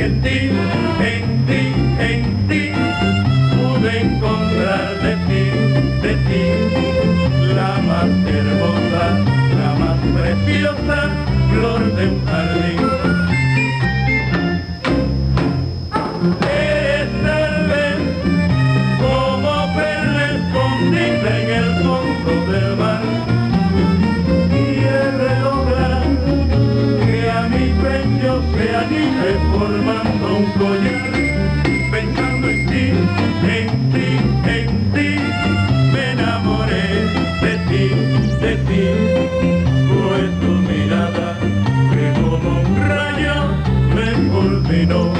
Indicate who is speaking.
Speaker 1: que en ti, en ti, en ti, pude encontrar de ti, de ti, la más hermosa. formando un collar, pensando en ti, en ti, en ti, me enamoré de ti, de ti, pues tu mirada que como un rayo me fulminó.